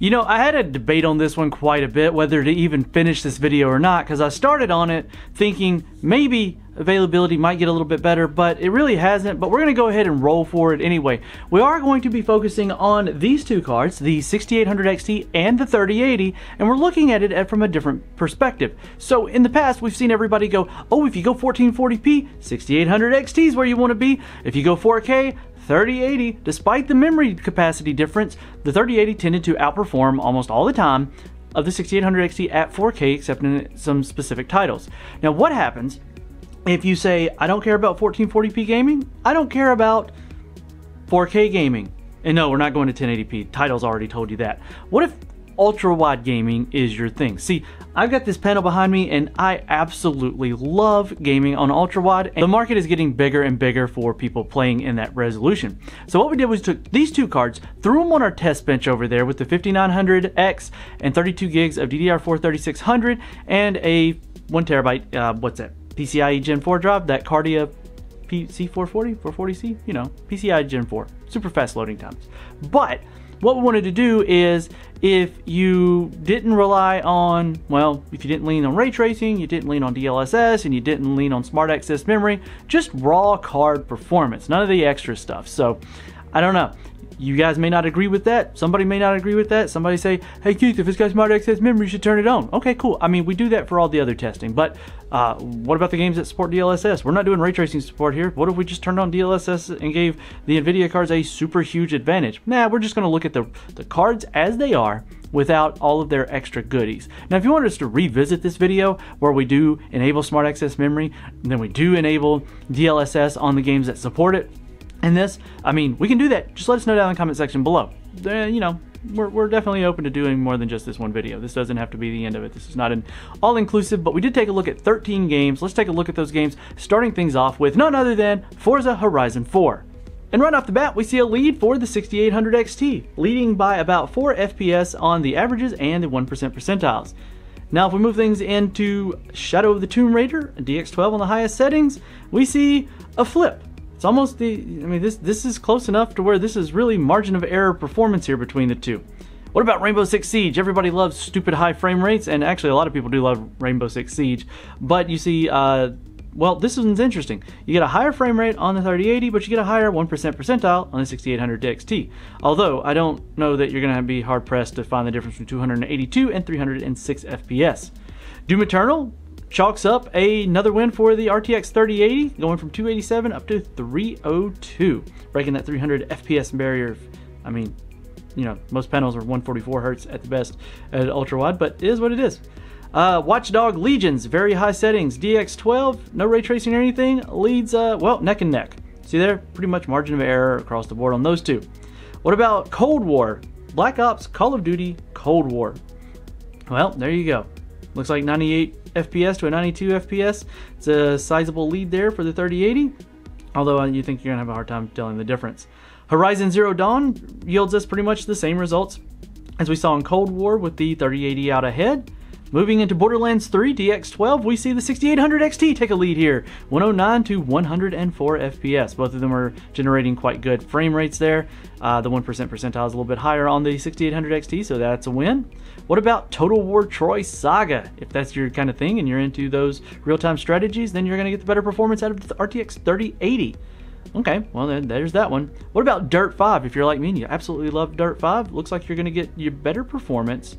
You know, I had a debate on this one quite a bit, whether to even finish this video or not, because I started on it thinking maybe availability might get a little bit better, but it really hasn't. But we're going to go ahead and roll for it anyway. We are going to be focusing on these two cards, the 6800 XT and the 3080, and we're looking at it from a different perspective. So in the past, we've seen everybody go, oh, if you go 1440p, 6800 XT is where you want to be. If you go 4K, 3080, despite the memory capacity difference, the 3080 tended to outperform almost all the time of the 6800 XT at 4K, except in some specific titles. Now, what happens if you say, I don't care about 1440p gaming, I don't care about 4K gaming? And no, we're not going to 1080p. Title's already told you that. What if ultra wide gaming is your thing. See, I've got this panel behind me and I absolutely love gaming on ultra wide. And The market is getting bigger and bigger for people playing in that resolution. So what we did was took these two cards, threw them on our test bench over there with the 5900X and 32 gigs of DDR4 3600 and a one terabyte, uh, what's that? PCIe Gen 4 drive, that Cardia PC440, 440C, you know, PCI Gen 4, super fast loading times. But what we wanted to do is if you didn't rely on, well, if you didn't lean on ray tracing, you didn't lean on DLSS, and you didn't lean on smart access memory, just raw card performance, none of the extra stuff. So I don't know. You guys may not agree with that. Somebody may not agree with that. Somebody say, hey Keith, if this guy's smart access memory, you should turn it on. Okay, cool. I mean, we do that for all the other testing. But uh, what about the games that support DLSS? We're not doing ray tracing support here. What if we just turned on DLSS and gave the NVIDIA cards a super huge advantage? Nah, we're just to look at the, the cards as they are without all of their extra goodies. Now, if you want us to revisit this video where we do enable smart access memory, then we do enable DLSS on the games that support it, and this, I mean, we can do that. Just let us know down in the comment section below. Uh, you know, we're, we're definitely open to doing more than just this one video. This doesn't have to be the end of it. This is not an all-inclusive, but we did take a look at 13 games. Let's take a look at those games, starting things off with none other than Forza Horizon 4. And right off the bat, we see a lead for the 6800 XT, leading by about 4 FPS on the averages and the 1% percentiles. Now, if we move things into Shadow of the Tomb Raider, DX12 on the highest settings, we see a flip. It's almost the, I mean, this, this is close enough to where this is really margin of error performance here between the two. What about Rainbow Six Siege? Everybody loves stupid high frame rates, and actually a lot of people do love Rainbow Six Siege. But you see, uh, well, this one's interesting. You get a higher frame rate on the 3080, but you get a higher 1% percentile on the 6800 DXT. Although, I don't know that you're going to be hard pressed to find the difference between 282 and 306 FPS. Doom Eternal, chalks up another win for the RTX 3080, going from 287 up to 302, breaking that 300 FPS barrier. I mean, you know, most panels are 144 hertz at the best at ultra wide, but it is what it is. Uh, Watch Dogs Legion, very high settings. DX12, no ray tracing or anything, leads, uh, well, neck and neck. See there? Pretty much margin of error across the board on those two. What about Cold War? Black Ops, Call of Duty, Cold War. Well, there you go. Looks like 98 FPS to a 92 FPS. It's a sizable lead there for the 3080, although uh, you think you're to have a hard time telling the difference. Horizon Zero Dawn yields us pretty much the same results as we saw in Cold War with the 3080 out ahead. Moving into Borderlands 3 DX12, we see the 6800 XT take a lead here, 109 to 104 FPS. Both of them are generating quite good frame rates there. Uh, the 1% percentile is a little bit higher on the 6800 XT, so that's a win. What about Total War Troy Saga? If that's your kind of thing and you're into those real-time strategies, then you're going to get the better performance out of the RTX 3080. Okay, well then there's that one. What about Dirt 5? If you're like me and you absolutely love Dirt 5, looks like you're going to get your better performance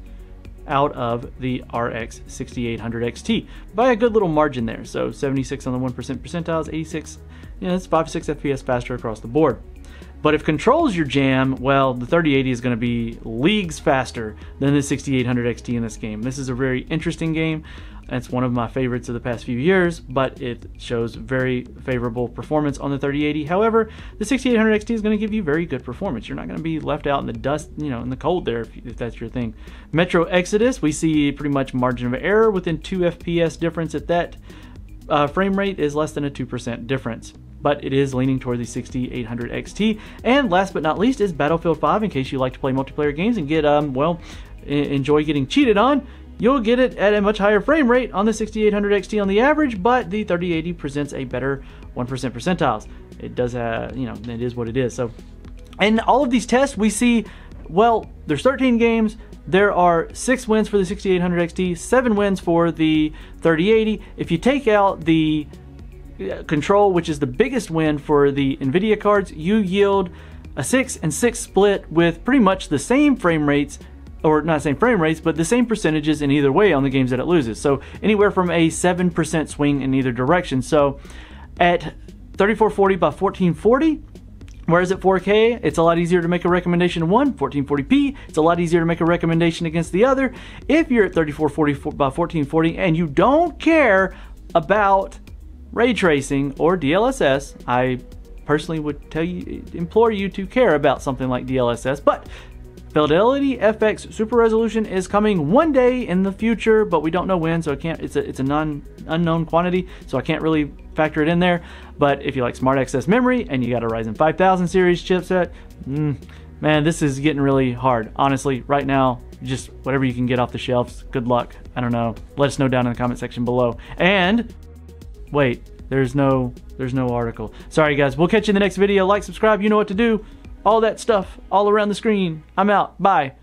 out of the RX 6800 XT by a good little margin there. So 76 on the 1% percentiles, 86, you know, it's 5 6 FPS faster across the board. But if control's your jam, well, the 3080 is going to be leagues faster than the 6800 XT in this game. This is a very interesting game. It's one of my favorites of the past few years, but it shows very favorable performance on the 3080. However, the 6800 XT is going to give you very good performance. You're not going to be left out in the dust, you know, in the cold there if, if that's your thing. Metro Exodus, we see pretty much margin of error within 2 FPS difference at that. Uh, frame rate is less than a 2% difference but it is leaning toward the 6800 XT. And last but not least is Battlefield 5, in case you like to play multiplayer games and get, um, well, enjoy getting cheated on. You'll get it at a much higher frame rate on the 6800 XT on the average, but the 3080 presents a better 1% percentiles. It does have, you know, it is what it is. So, in all of these tests, we see, well, there's 13 games, there are six wins for the 6800 XT, seven wins for the 3080. If you take out the uh, Uh, control, which is the biggest win for the NVIDIA cards, you yield a 6 and 6 split with pretty much the same frame rates or not same frame rates, but the same percentages in either way on the games that it loses. So anywhere from a 7% swing in either direction. So at 3440 by 1440, Whereas at 4K, it's a lot easier to make a recommendation one, 1440p, it's a lot easier to make a recommendation against the other. If you're at 3440 by 1440 and you don't care about ray tracing or DLSS, I personally would tell you, implore you to care about something like DLSS, but Fidelity FX Super Resolution is coming one day in the future, but we don't know when, so I can't. It's a it's a non unknown quantity, so I can't really factor it in there. But if you like Smart Access memory and you got a Ryzen 5000 series chipset, mm, man, this is getting really hard. Honestly, right now, just whatever you can get off the shelves. Good luck. I don't know. Let us know down in the comment section below. And wait, there's no there's no article. Sorry guys. We'll catch you in the next video. Like, subscribe. You know what to do all that stuff all around the screen. I'm out. Bye.